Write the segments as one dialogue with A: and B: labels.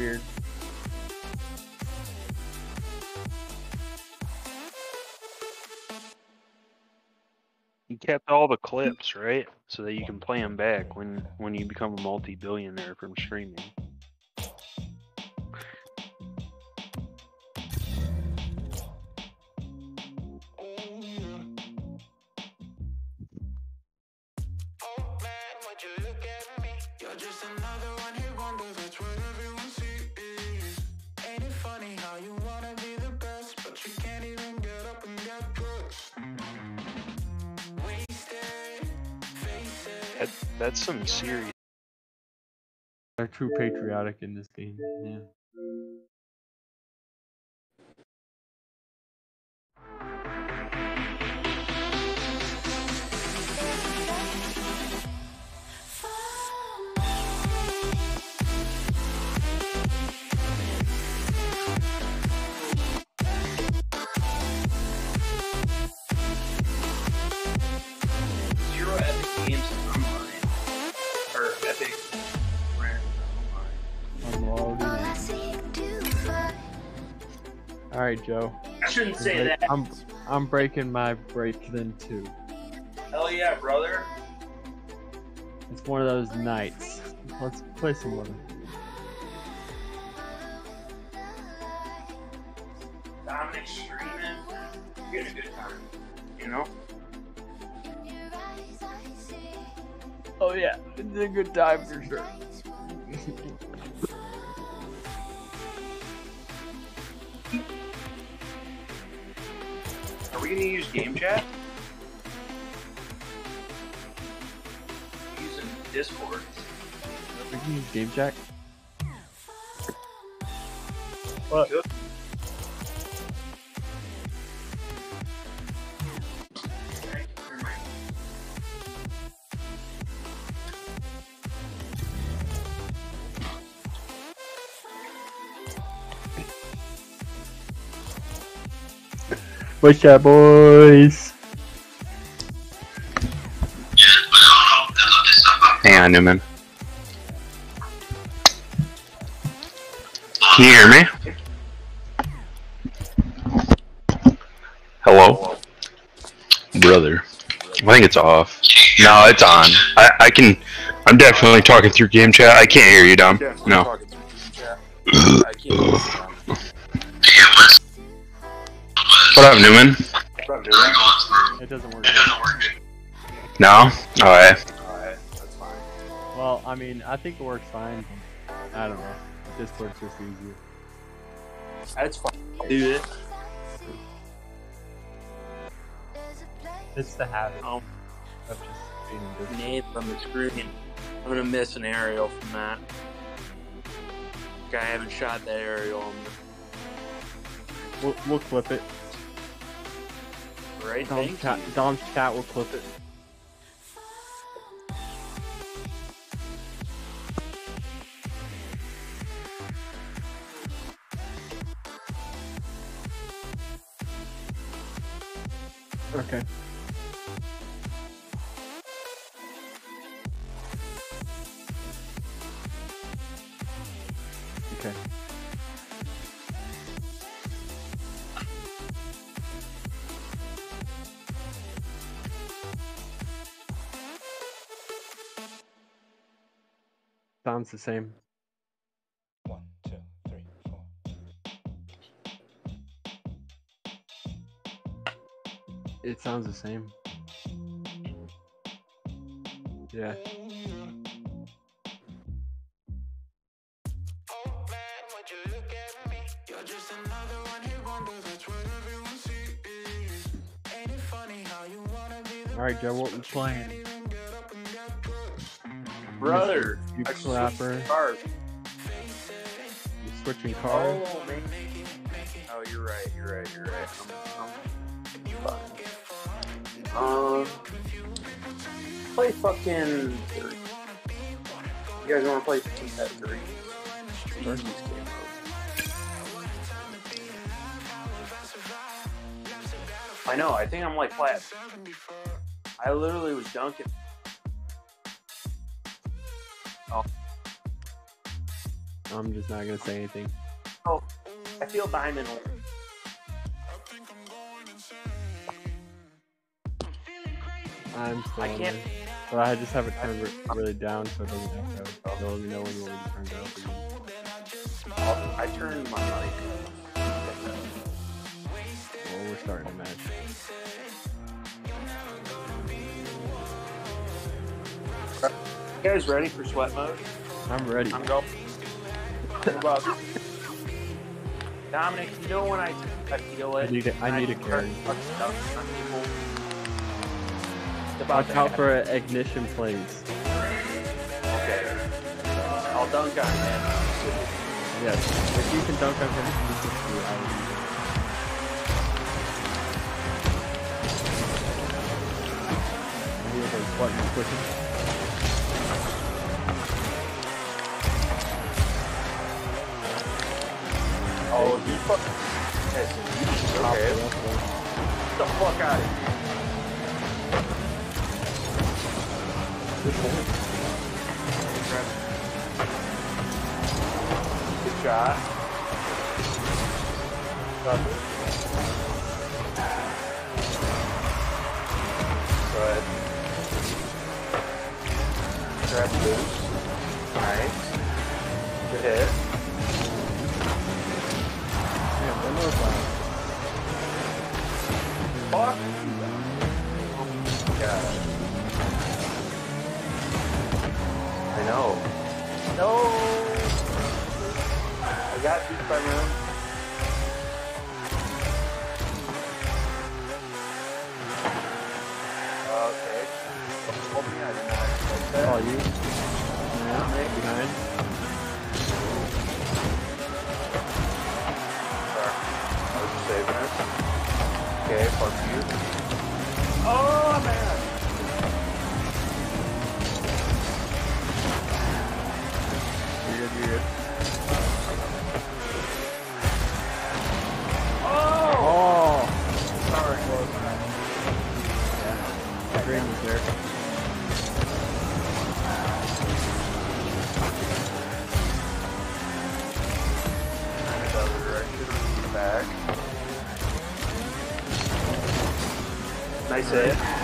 A: weird.
B: You kept all the clips, right? So that you can play them back when when you become a multi-billionaire from streaming. That's some serious.
A: They're true patriotic in this game. Yeah. All right, Joe.
B: I shouldn't say
A: I'm,
B: that.
A: I'm I'm breaking my break then too.
B: Hell yeah, brother.
A: It's one of those nights. Let's play some more.
B: Dominic streaming. You're having a good time. You know?
A: Oh yeah, it's a good time for sure.
B: gonna use game chat? Using Discord.
A: we can use Game Jack.
B: What?
A: What's up, boys?
C: Hang on, Newman. Can you hear me? Hello? Brother. I think it's off. No, it's on. I, I can. I'm definitely talking through game chat. I can't hear you, Dom. No. What up, Newman?
A: It doesn't work.
C: No? Alright.
A: Well, I mean, I think it works fine. I don't know. Discord's just easier.
B: That's fine. Do it.
A: It's the habit
B: Oh,
A: of just being in Discord.
B: name from the screen. I'm gonna miss an aerial from that. Guy haven't shot that aerial on
A: We'll, we'll clip it.
B: The right
A: Dom's chat, Dom's chat will clip it. Okay. Okay. Sounds the same.
D: One, two, three, four.
A: It sounds the same. Yeah. Alright, Joe, what we playing?
B: Brother,
A: You
B: I
A: clapper.
B: Cars.
A: You switching cars?
B: Oh, man. Oh, you're right. You're right. You're right. I'm, I'm. Um, play fucking. You guys want to play Team Pet Three?
A: Sure.
B: Game mode. I know. I think I'm like flat. I literally was dunking.
A: I'm just not gonna say anything.
B: Oh, I feel diamond.
A: I'm still
B: I can't-
A: there. But I just have it turned re- really down so it doesn't have to let me know when you want to turn it up again.
B: I turned my mic.
A: Well, we're starting a match.
B: You guys ready for sweat mode?
A: I'm ready.
B: I'm going. About Dominic, you know when I, I feel it.
A: I
B: it?
A: need a, I need a carry.
B: fucking dunking on people. It's about
A: Watch out for ignition plays.
B: Okay. I'll dunk on him.
A: Yes. If you can dunk on him, this is true. I use it. I hear those
B: Oh, you fucking. Okay. The fuck out of here.
A: Good.
B: Good shot. Got it. Go. Grab loose. Nice. Good hit. Fuck. Yeah. I know. No. I got beat by. Okay.
A: Oh, you? Yeah, behind.
B: Saving it. Okay, fuck you. Oh, man. Nice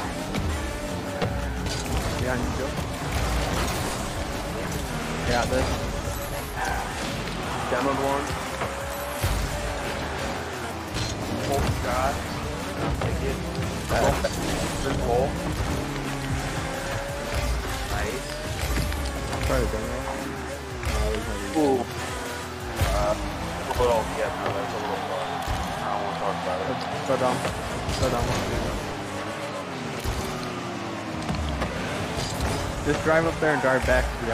A: drive up there and drive back to the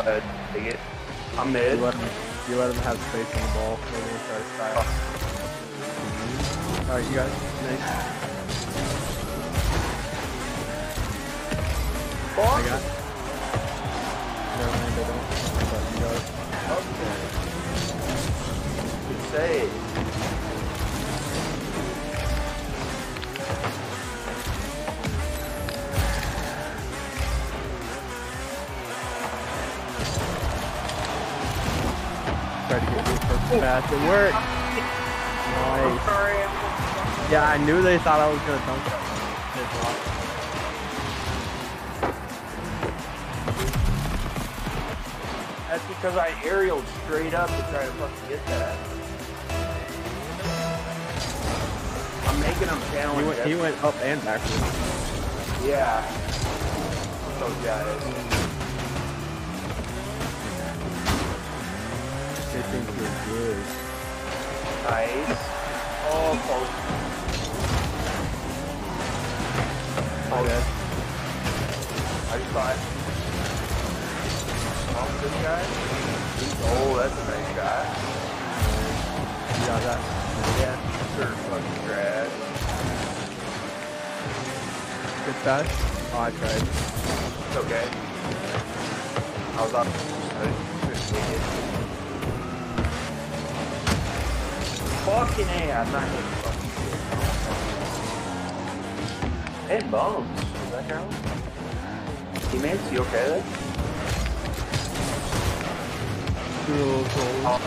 B: ahead. Take it. I'm
A: You
B: mid.
A: let him, you let him have space on the ball. Try to style. Alright, you guys. Nice. I got. Never mind, I don't. But you guys.
B: Okay. Good save.
A: Get you first pass. It worked. Nice. Yeah, I knew they thought I was gonna dunk that.
B: That's because I aerialed straight up to try to fucking get that. I'm making him
A: He
B: challenge.
A: went, he went up and backwards.
B: Yeah. So yeah.
A: They think you're good.
B: Nice. Oh, close.
A: My bad.
B: I just thought. Oh, this guy. Oh, that's a nice shot.
A: You got that.
B: Yeah. Sure, fucking trash.
A: Good pass. Oh, I tried.
B: It's okay. I was up. I take it. Fucking A, I'm not hitting fucking shit. Hey, Bones. Is that girl? Teammates, you okay there?
A: Do a little goal.
B: Oh,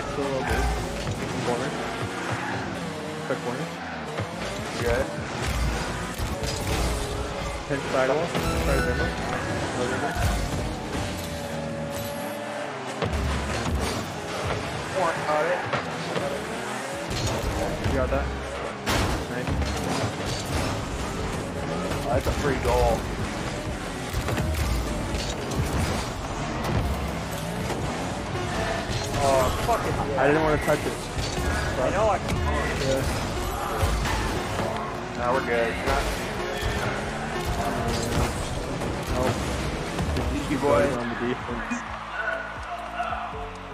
A: Still, touch it.
B: I know I can.
A: Yeah.
B: Now we're good. You boys.
A: on the defense.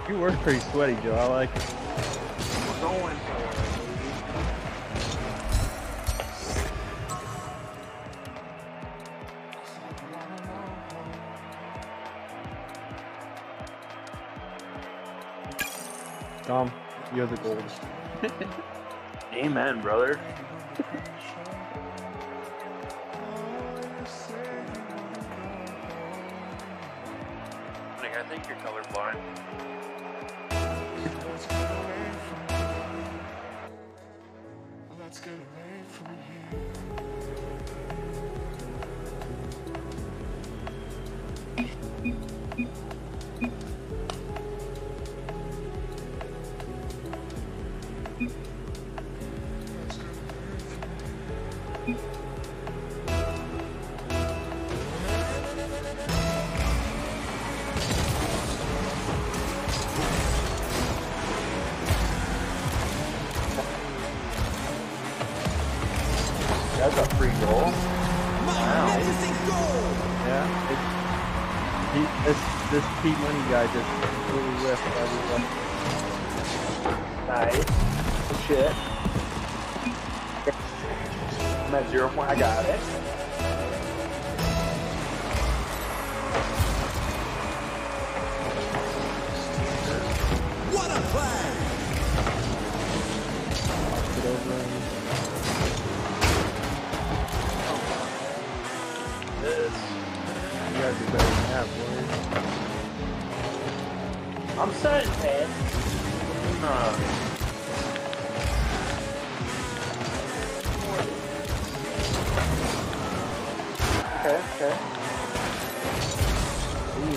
A: You were pretty sweaty, Joe. I like it.
B: We're going
A: you're the gold.
B: Amen, brother. I think you're colorblind.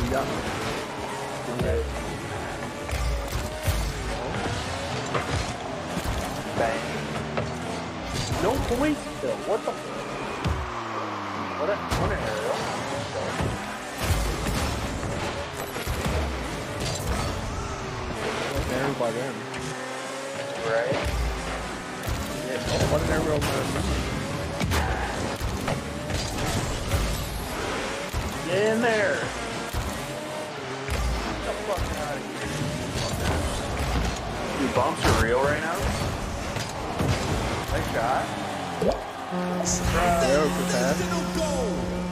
A: Me.
B: Okay. Bang. No points still. What the? What a what an aerial.
A: By them.
B: Right.
A: Oh, what an aerial man.
B: In there. Dude, bumps are real right now. Nice shot.
A: Arrow for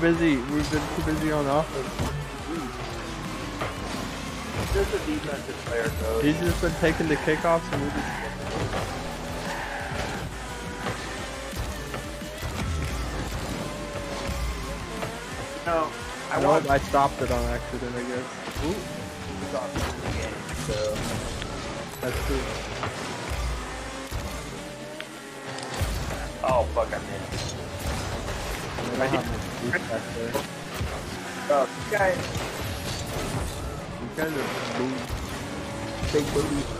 A: busy. We've been too busy on offense.
B: Just a defensive player, coach.
A: He's just been taking the kickoffs and we just
B: No, I want
A: I stopped it on accident, I guess.
B: Ooh, it's on the game, so
A: That's true.
B: oh fuck, I missed.
A: I don't have much back there.
B: Oh, guy,
A: You kind of boost. Big booty.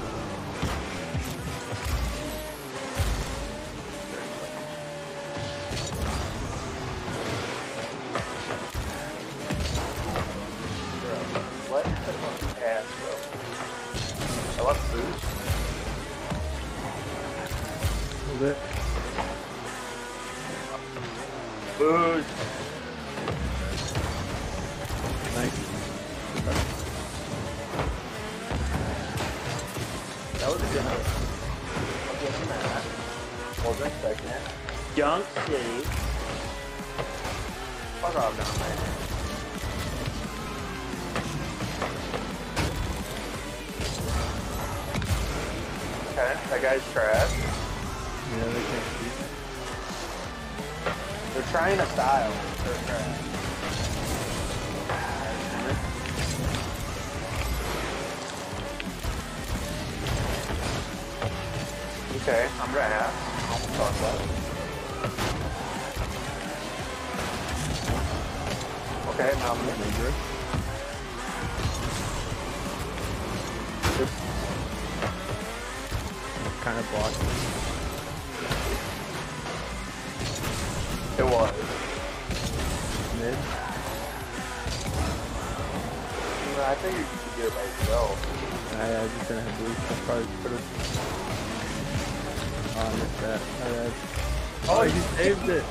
A: Oh, you saved it.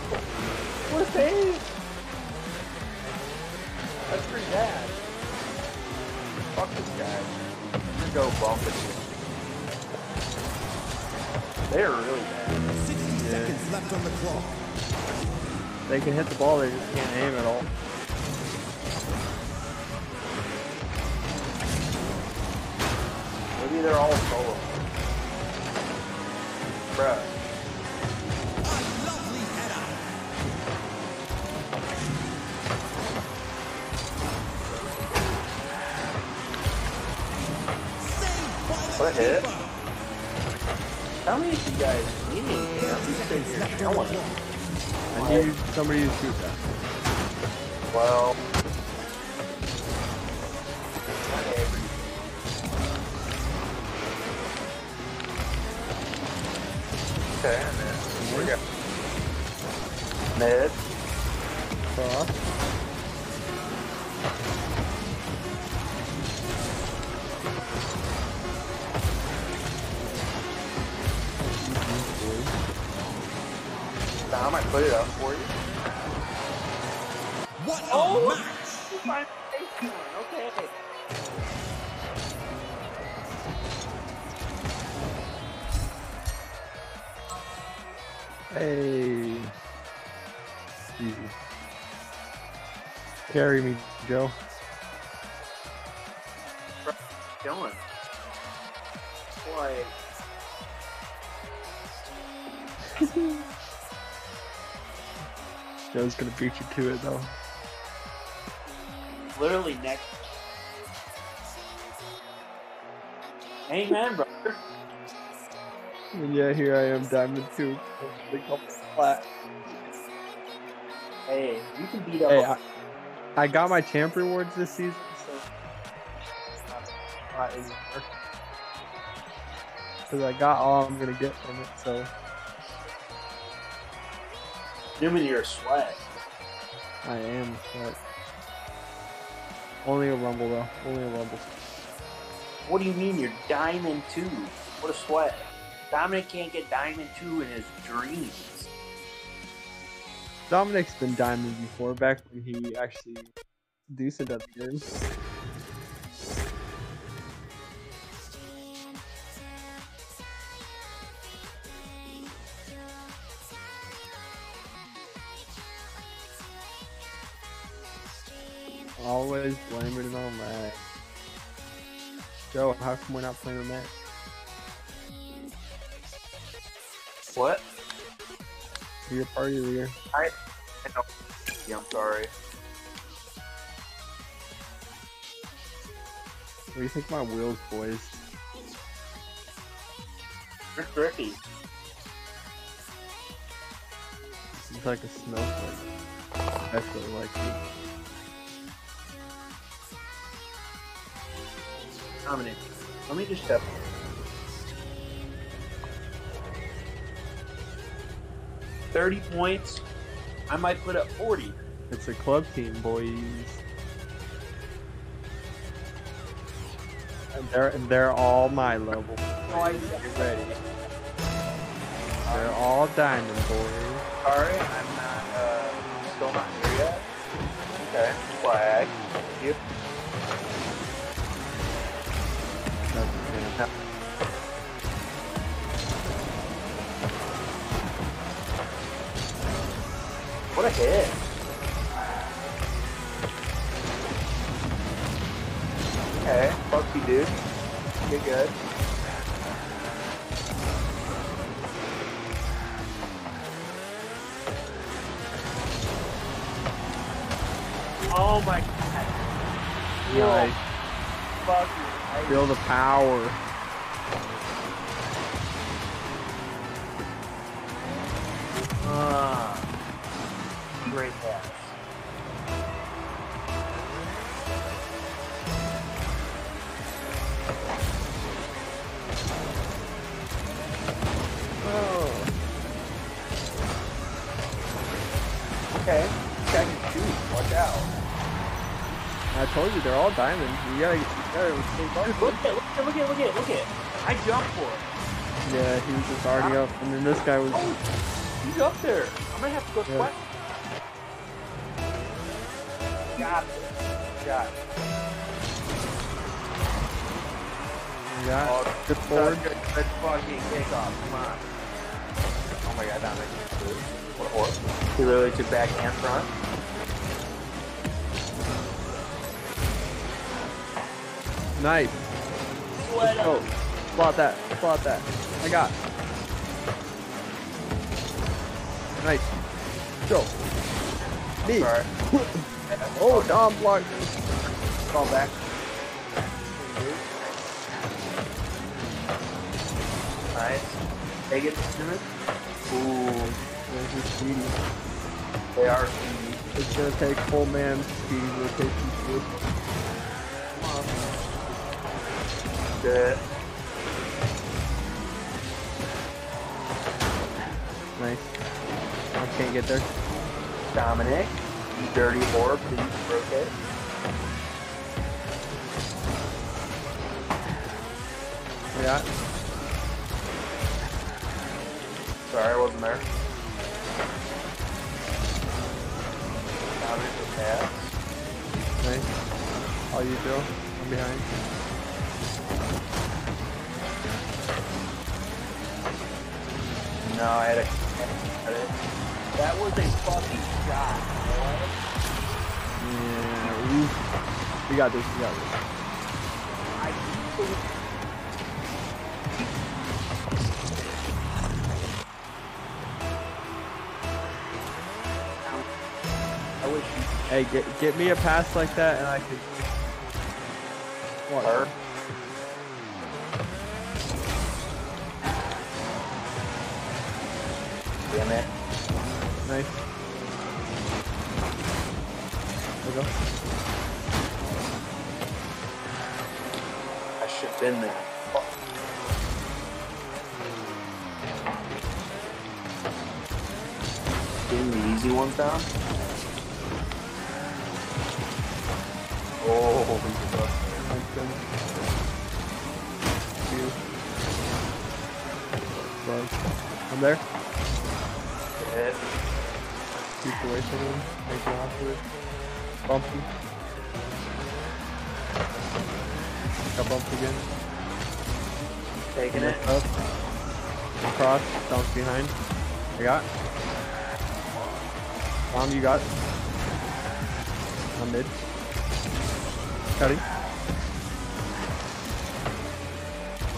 B: What a save! That's pretty bad. Fuck this guy. I'm gonna go bump it. They're really bad.
E: 60 seconds left on the clock.
A: They can hit the ball, they just can't aim at all.
B: Maybe they're all solo. Bruh.
E: A
B: hit. How many of you guys need me? I'm sitting here
E: left on the
B: chilling.
A: I need somebody to shoot that.
B: Well. Okay, and then we got mid.
A: Joe's gonna beat you to it though.
B: literally next. Amen, brother.
A: And yeah, here I am, Diamond 2. Big flat.
B: Hey, you can beat up.
A: Hey, I, I got my champ rewards this season, so. Because I got all I'm gonna get from it, so.
B: A sweat.
A: I am, but. Only a rumble though. Only a rumble.
B: What do you mean you're diamond two? What a sweat. Dominic can't get diamond two in his dreams.
A: Dominic's been diamond before, back when he actually decent at the game. always blaming it on Matt. Joe, how come we're not blaming Matt?
B: What?
A: You're party leader.
B: I, I yeah, I'm sorry.
A: What do you think my wheels, boys?
B: They're grippy.
A: It's like a snowflake. Actually, like it.
B: Let me just step. Thirty points. I might put up forty.
A: It's a club team, boys. And they're they're all my level.
B: Oh, get ready.
A: They're all diamond boys.
B: Sorry, I'm not. Uh, still not here yet. Okay. Flag. Yep.
A: That's.
B: What a hit. Okay, fuck you, dude. You're good. Oh my god.
A: Nice.
B: Fuck you. I-
A: Feel the power. You they're. You gotta, you gotta focused.
B: Look at, look at, look at, look at, look at. I jumped for it.
A: Yeah, he was just already up, and then this guy was.
B: Oh, he's up there. I'm gonna have to go
A: Yeah.
B: sweat. Got it. Got it.
A: Yeah,
B: Oh,
A: good forward.
B: good, good fucking kickoff. Come on. Oh my god, Dominic. What a horse. He literally took back and front.
A: Nice. Go. Spot that. Spot that. I got. Nice. Go. Me. Oh, Dom block.
B: Fall back. Nice. Take it, Simmons. Ooh,
A: your speedy.
B: they are speedy.
A: It's gonna take full man speedy rotation too.
B: Good.
A: Nice. I can't get there.
B: Dominic, you dirty whore, please rotate.
A: Yeah.
B: Sorry, I wasn't there. Dominic with pass.
A: Nice. All you do. I'm behind.
B: No, I had a. That was a fucking shot. boy.
A: Yeah. oof. We got this. We got this.
B: I can't believe- I wish
A: Hey, get get me a pass like that, and I could. Bumpy. Got bumped again.
B: Taking it.
A: Up. Across. Bounce behind. I got. Tom, you got. I'm mid. Cutting.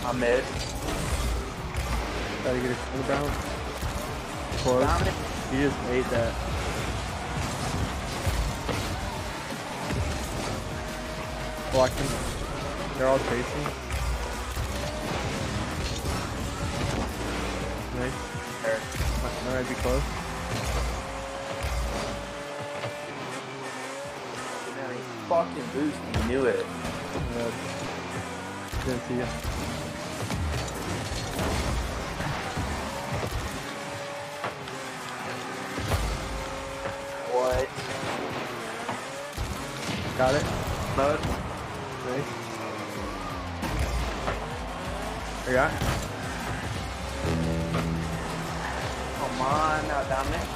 B: I'm mid.
A: Gotta get a cool down. Close.
B: Dominic.
A: He just ate that. Blocked him. They're all chasing. Nice.
F: There.
A: Might, might be close.
F: Man, he fucking boost. He knew it.
A: Uh, didn't see you.
F: What?
A: Got it. It.
F: Come on now, Dominic.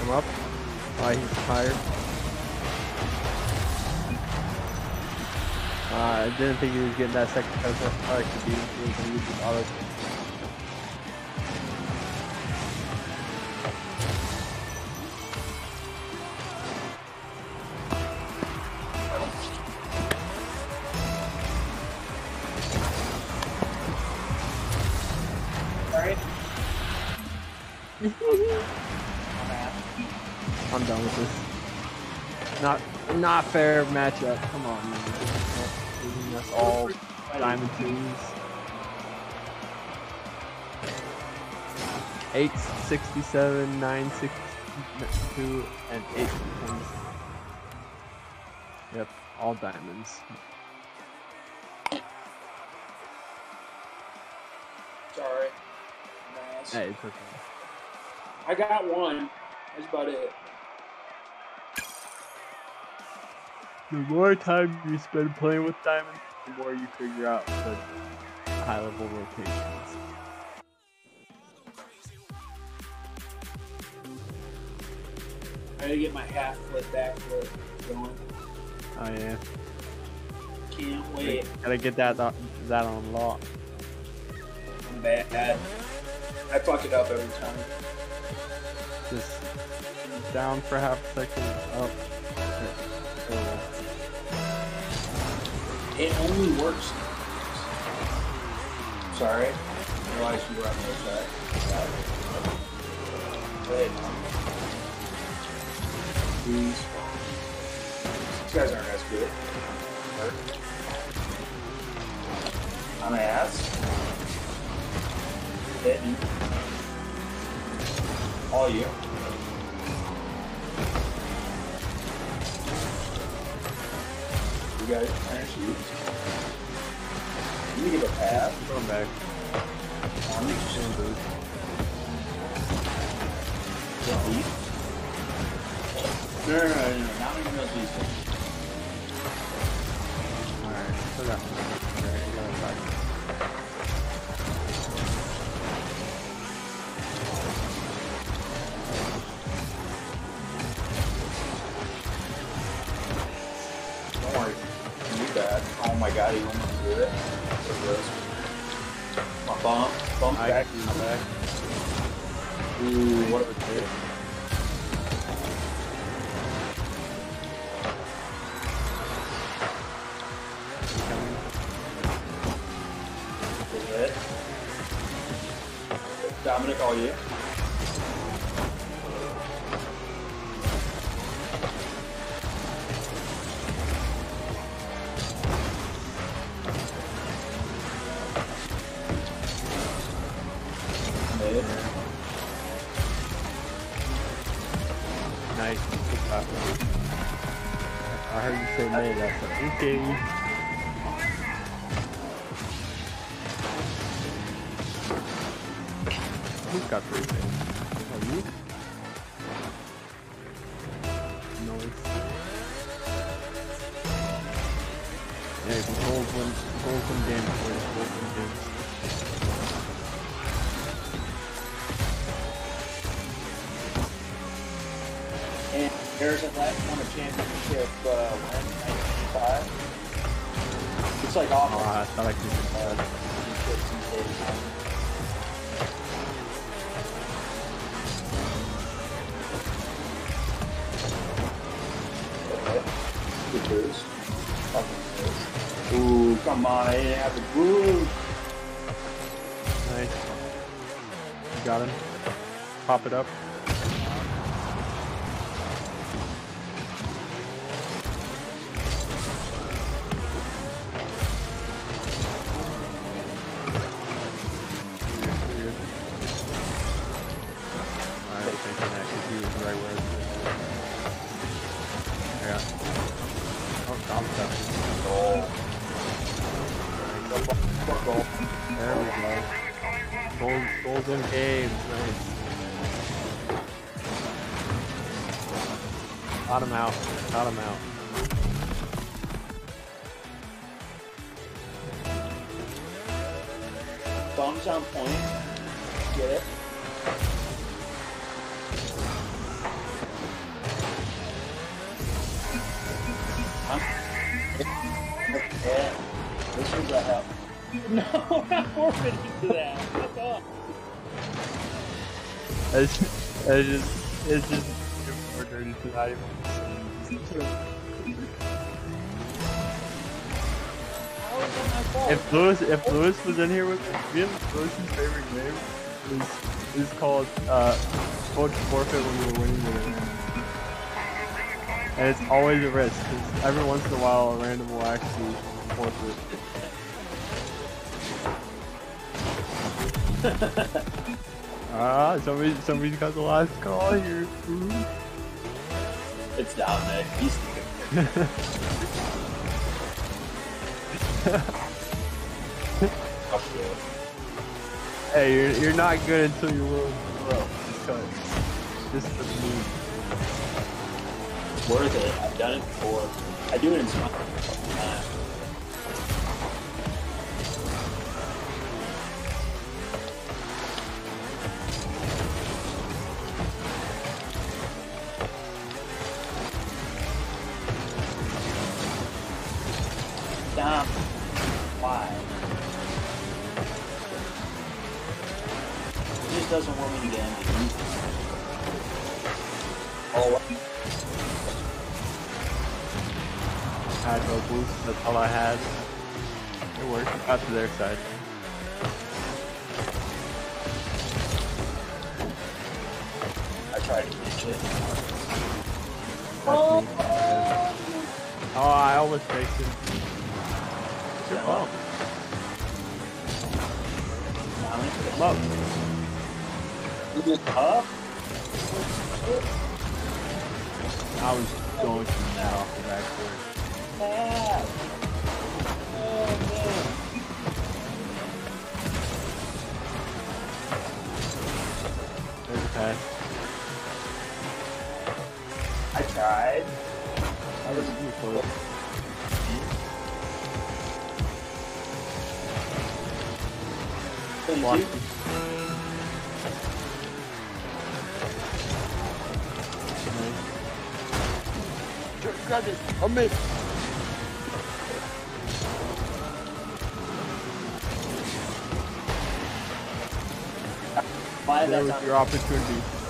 A: I'm up. Why he's tired. Uh, I didn't think he was getting that second touch. I could be. He was gonna use his auto. Not not fair matchup. Come on, man. Giving us all diamond sixty-seven, nine sixty-two, and eight. points. Yep, all diamonds.
B: Sorry. Nice.
A: Hey, it's okay.
B: I got one. That's about it.
A: The more time you spend playing with diamonds, the more you figure out the high-level rotations.
B: I gotta get my half flip back flip going.
A: Oh yeah.
B: Can't wait.
A: Gotta get that that on lock.
B: I'm bad. I fuck it up every time.
A: Just down for half a second, up.
B: It only works. Sorry. I realized you were on the side. Wait. These. Guys aren't as good. Hurt. On the ass. Hit. All you. You guys finish you. You give a pass.
A: Come back.
B: I'm just boost. Get deep. No, no, no, no, no, not even those decent.
A: Alright, still got
B: My god, he almost it. My bump. Bump
A: I
B: back.
A: can back.
B: Ooh, what a hit. Dominic, all you.
A: It up. Got him out. Got him out.
B: Thumbs on point. Get it? Yeah. This was a help. No, I'm not forfeiting to that. Fuck off.
A: It's, it's just, If Lewis, if Lewis was in here with me, Lewis's favorite game is is called uh, Forfeit when we were winning the game. And it's always a risk because every once in a while a random will actually forfeit. Ah, somebody, somebody's got the last call here. Ooh.
B: It's Dominic. He's Fuck you.
A: Hey, you're, you're not good until you're to. Just. Just the meme.
B: Worth it. I've done it before. I do it in small. Doesn't want me to get into Oh,
A: I had no boost, that's all I had. It worked. Got to their side.
B: I tried to reach it.
A: Oh, oh I almost faked it. It's your fault. Come Up? I was going to that off the backboard.
B: Ah. Oh.
A: There's a pass.
B: I tried.
A: I was too close. Blocked. Nice. Grab it. I'm in.
B: Why
A: There was your opportunity.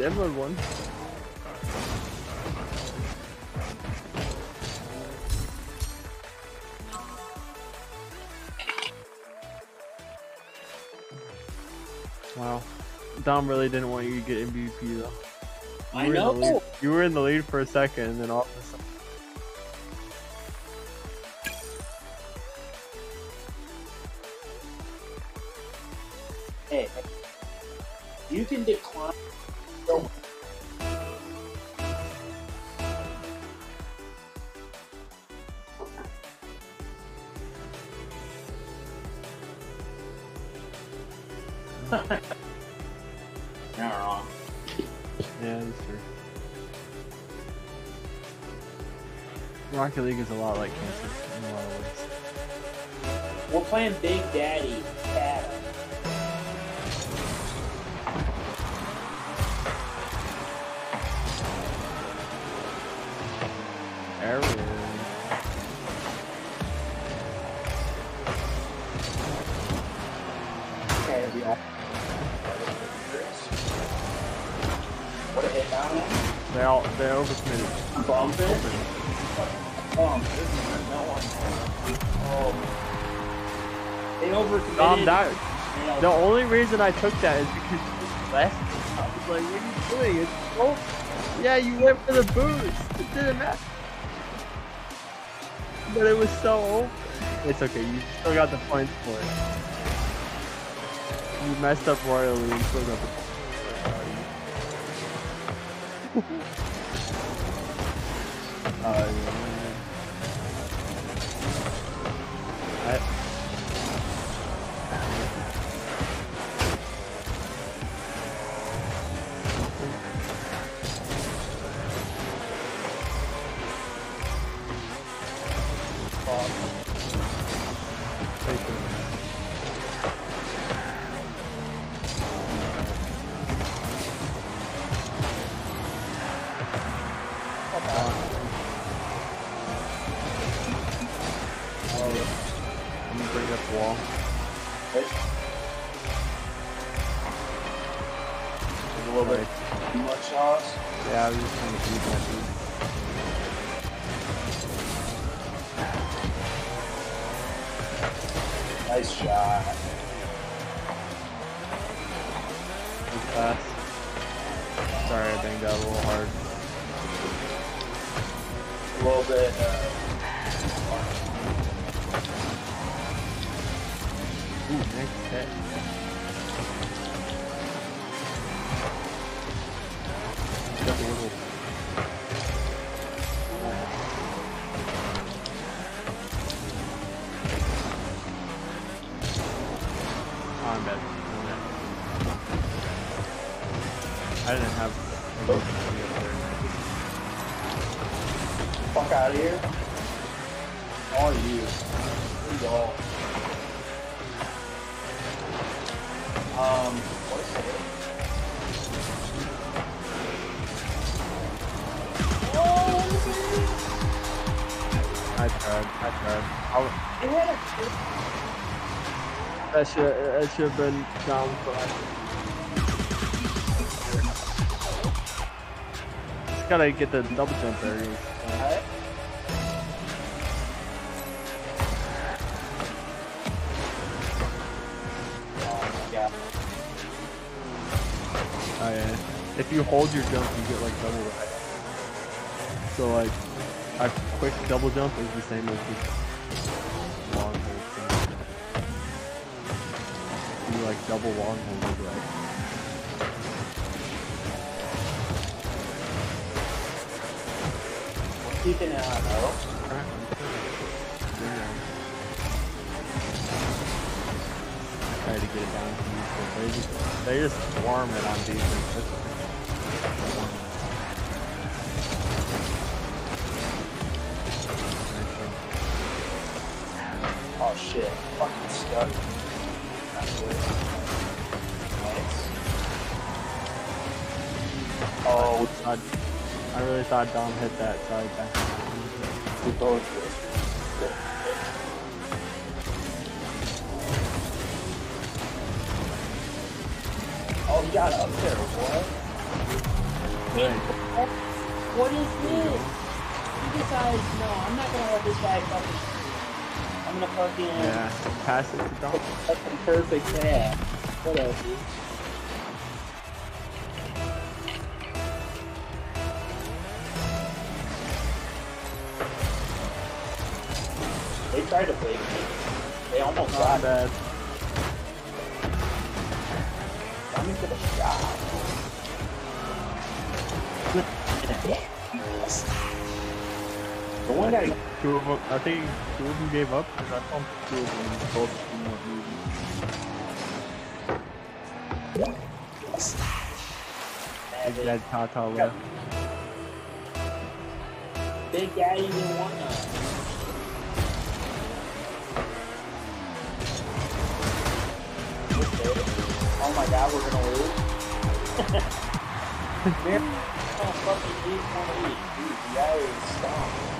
A: Yeah, Devlin won. Wow. Dom really didn't want you to get MVP though.
B: I
A: You were in the
B: know.
A: lead- You were in the lead for a second, and then all Rocket League is a lot like cancer in a lot of ways.
B: We're playing Big
A: reason I took that is because you was left. I was like, what are you doing? It's oh, yeah, you went for the boost. It didn't matter. But it was so open. It's okay. You still got the points for it. You messed up royally and still got the points. uh, I, that should have been down for like. Just gotta get the double jump.
B: Alright. Oh.
A: Yeah. If you hold your jump, you get like double. So like, a quick double jump is the same as just like double long hold, like.
B: Keeping it on though.
A: Try to get it down to you, but they just they just swarm it on defense. That's
B: Oh shit. Fucking stuck. Oh,
A: I, I really thought Dom hit that side back.
B: we both did. Oh, he got up there, what? What is this? He decides, no, I'm not gonna let this guy fucking I'm gonna fucking
A: Yeah, pass it to Dom.
B: fucking perfect pass. What else, dude?
A: Think of gave up because I thought two of them both didn't want moving. Big Tata left.
B: Big Daddy didn't want none. Oh my god, we're gonna lose. Oh, fucking one of these. Dude, the guy is.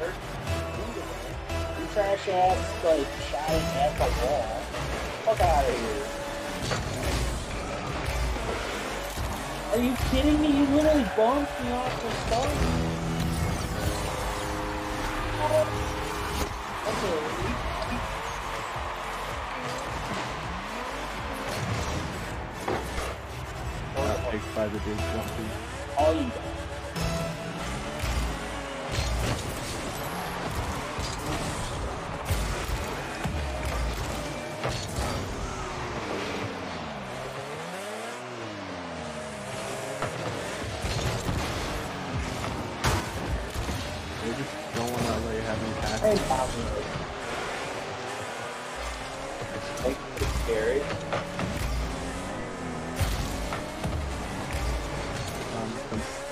B: You trash ass, like, shot it at the wall. Fuck out of here. Are you kidding me? You literally bumped me off the start. Okay.
A: By the big jumpy.
B: All you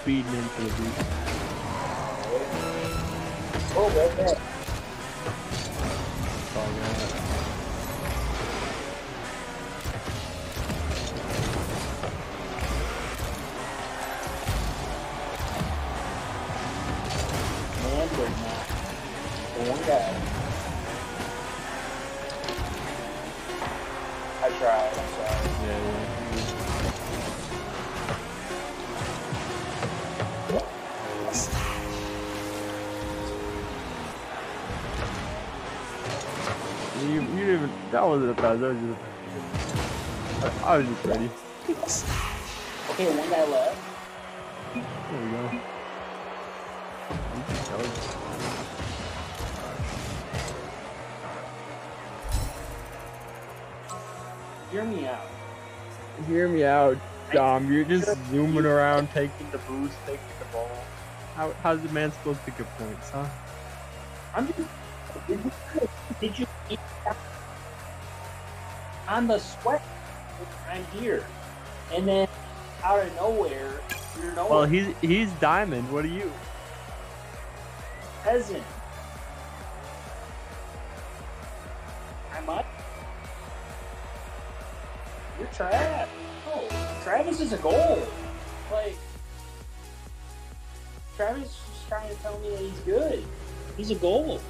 A: come speeding into the booth.
B: Oh, right there.
A: That's all that.
B: Man, there's not. One guy.
A: That wasn't a pass, that was just, I, I was just ready.
B: Okay, one guy left.
A: There we go.
B: Hear me out.
A: Hear me out, Dom. You're just zooming around, taking the boost, taking the ball. How, how's the man supposed to get points, huh?
B: I'm just. Did you, did you on the sweat? I'm here, and then out of nowhere, you're nowhere.
A: Well, he's he's diamond. What are you?
B: peasant. I might. You're trash. Oh, Travis is a goal. Like, Travis is trying to tell me that he's good. He's a goal.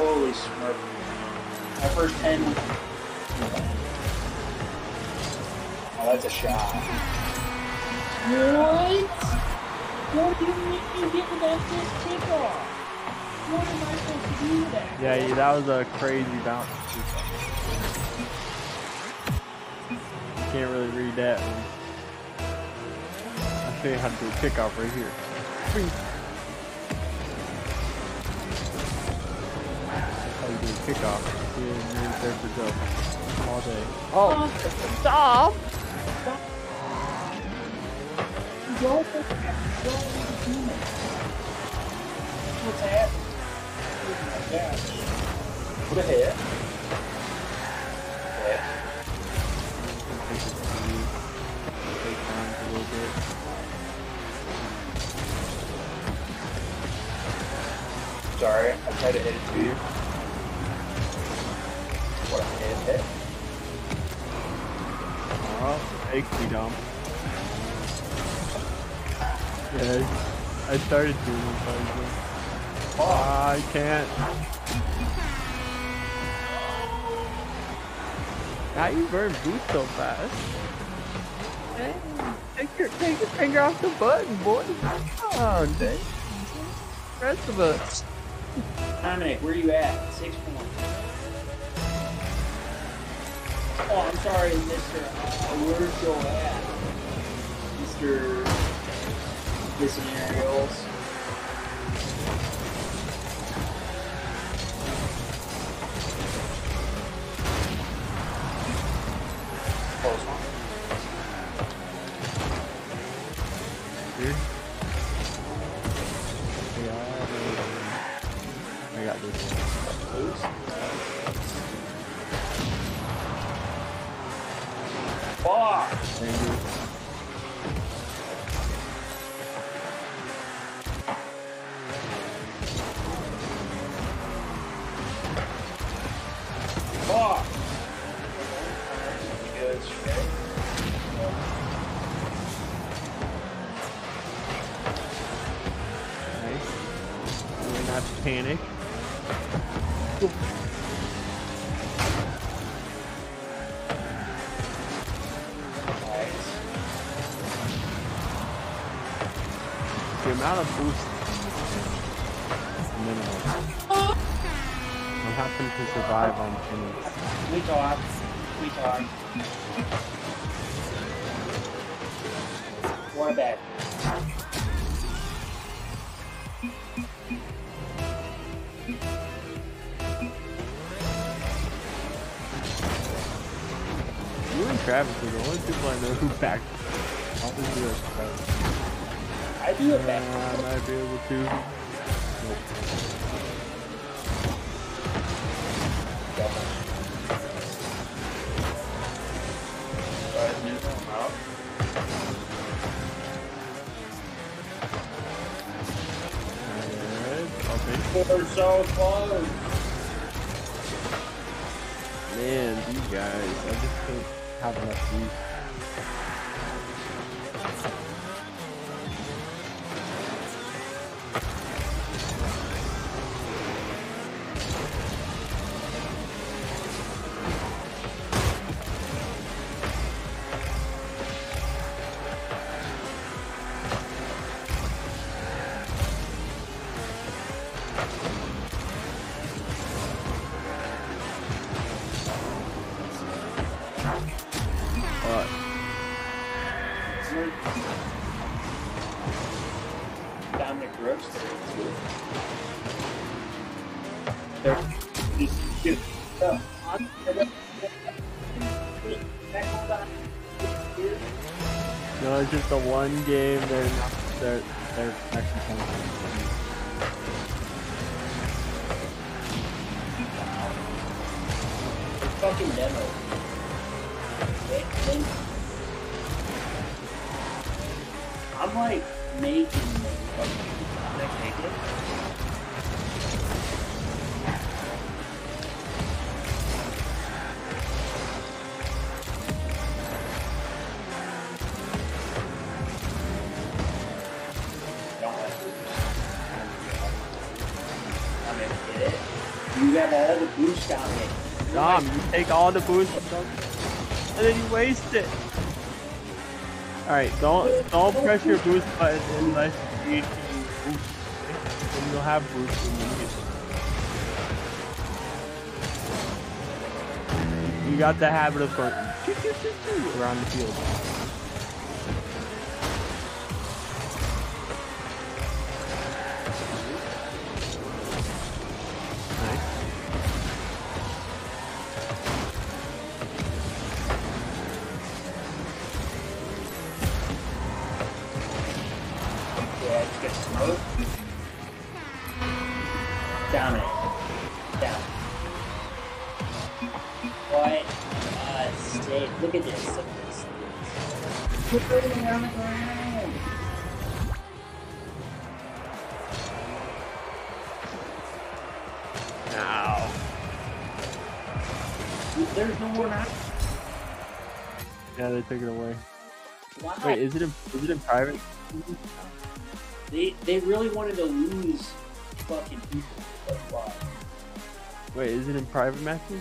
B: I would totally smurf. My first 10. Oh, that's a shot. What? What do you mean you get without this kickoff? What am I supposed to do with that?
A: Yeah, yeah, that was a crazy bounce. Can't really read that one. I'll show you how to do a kickoff right here. Kickoff. Yeah, you're there for go. All day. Oh, stop!
B: Don't don't do it. What's happening? Oh my gosh. What a hit. Yeah.
A: Take it easy. Take time a little bit.
B: Sorry, I tried to hit it to you.
A: Makes me dumb. Yeah, I started doing it, but I just- Ah, I can't. How you burn boots so fast? Hey, take your take your finger off the button, boy. Come on, Dave. Rest of us.
B: Dominic, where you at? Six Oh, I'm sorry, Mr. Uh, where's your at? Mr.
A: Disinarios.
B: Close
A: one. Amount of boost minimal. I'm happy to survive on minutes.
B: We talk. We talk.
A: Might be. Nope.
B: We're so close.
A: Man, these guys, I just don't have enough boost. One game they're
B: You
A: take all the boost and then you waste it. Alright, don't don't press your boost button unless you boost. Then you'll have boost when you it. You got the habit of going around the field.
B: Let's get smoked. Down it. Down. What? Uh, stay. Look at this. Look at this. Look at this. Put it on the ground.
A: Ow.
B: There's no more now.
A: Yeah, they took it away.
B: Why?
A: Wait, is it in, is it in private?
B: They they really wanted to lose fucking people.
A: Wait, is it in private matches?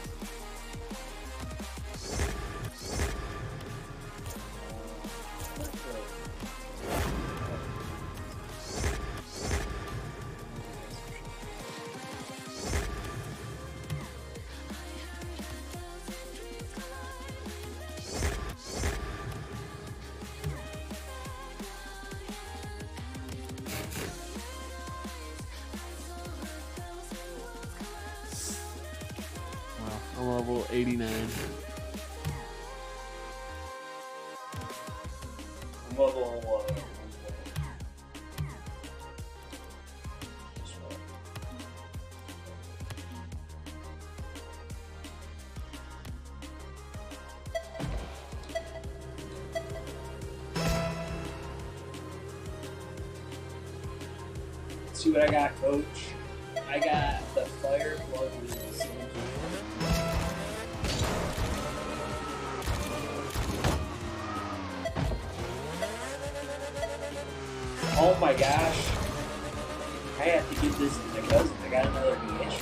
B: Have to give this to my cousin. I got another niche.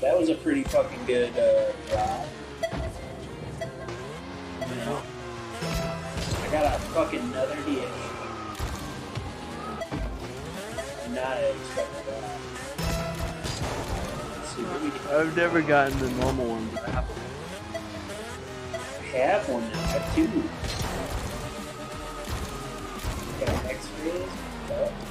B: That was a pretty fucking good uh, drop. You know? I got a fucking another dish. Not expecting that. Let's see what we do.
A: I've never gotten the normal one, but I have
B: I have one now. I have two. X-rays.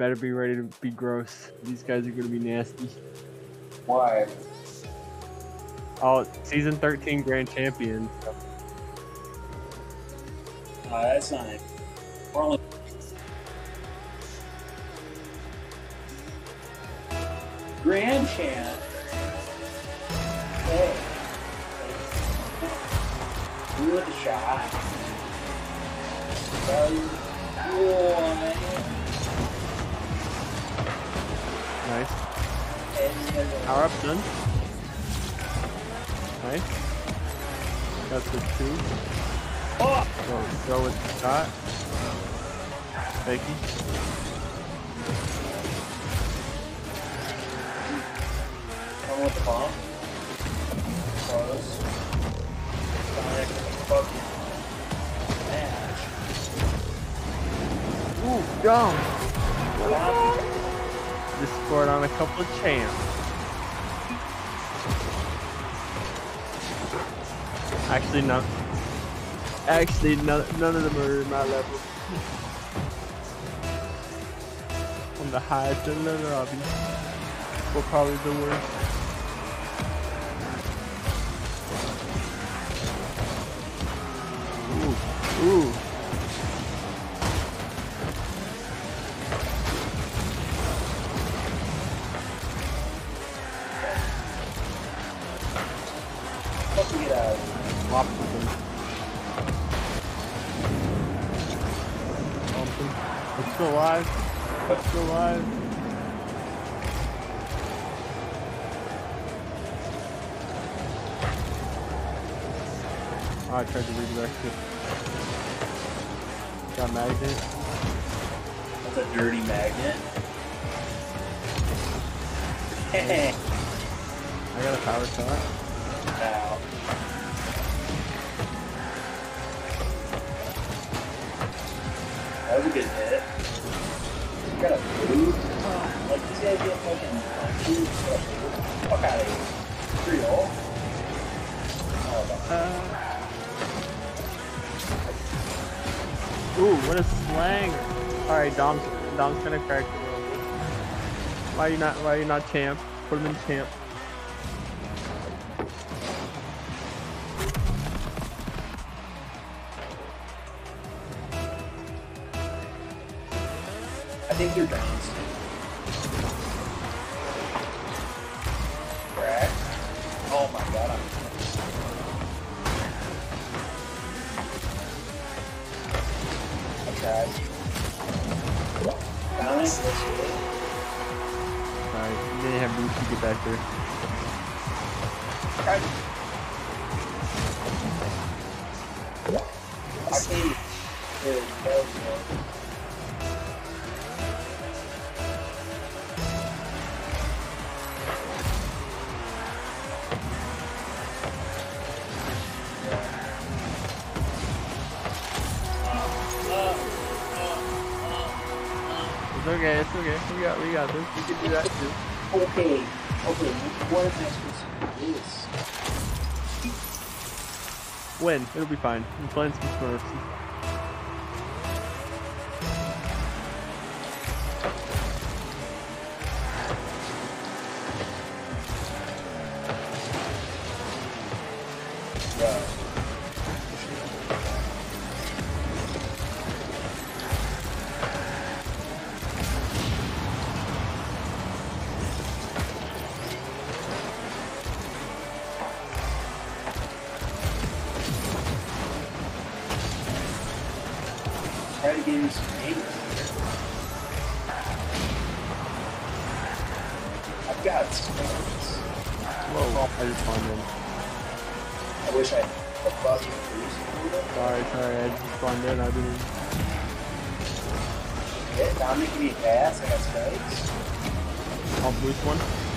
A: Better be ready to be gross. These guys are gonna be nasty.
B: Why?
A: Oh, season 13 grand champion.
B: Uh, that's not it. We're only. Grand champ. Hey. A shot. Value
A: Nice. Power up done. Nice. That's the two.
B: Oh!
A: So go with the shot. Thank you.
B: Come with the bomb. Close. Sonic fucking match.
A: Ooh, dumb. Just scored on a couple of champs. Actually, no. Actually, none, none of them are my level. I'm the highest in the lobby. Well, probably the worst. What a slang! Alright, Dom's Dom's gonna crack it. Why are you not why are you not champ? Put him in champ.
B: I think you're bounced.
A: Be fine. I'm playing some Smurfs.
B: I've got stones.
A: Whoa. I just spawned in.
B: I wish I had a buzzer boost.
A: Sorry, sorry. I just spawned in. I didn't.
B: Yeah, Dominic give me a pass. I got spikes.
A: I'll boost one.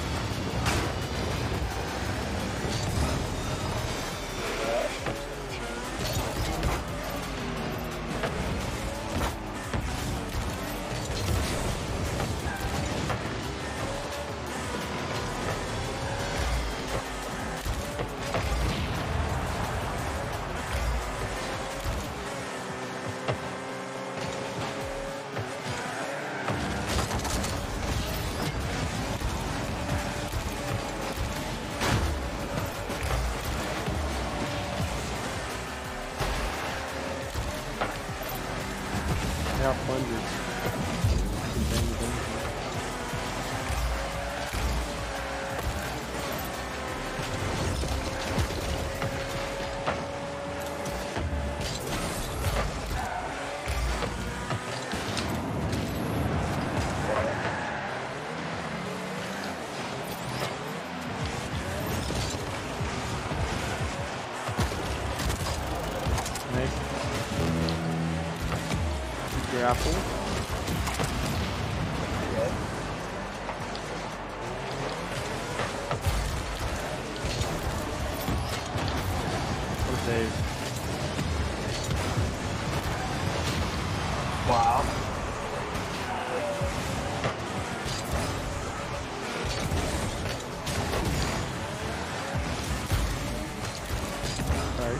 A: Sorry.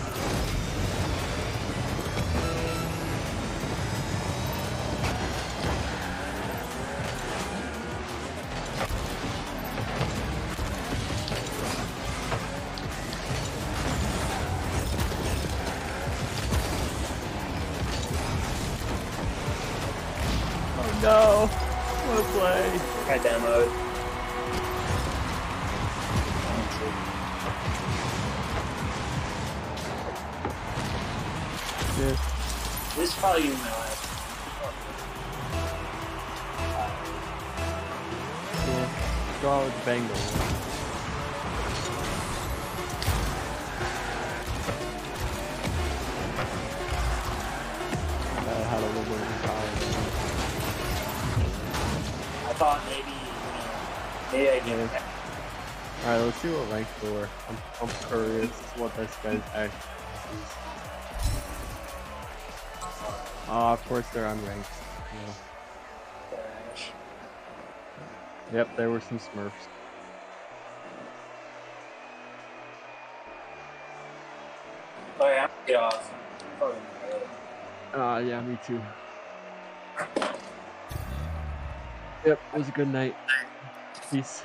A: Oh no! What a play!
B: I demoed. This
A: guy's act. Ah, of course they're unranked. Yeah. Yep, there were some Smurfs.
B: Oh yeah, get off. Probably not.
A: Ah, yeah, me too. Yep, it was a good night. Peace.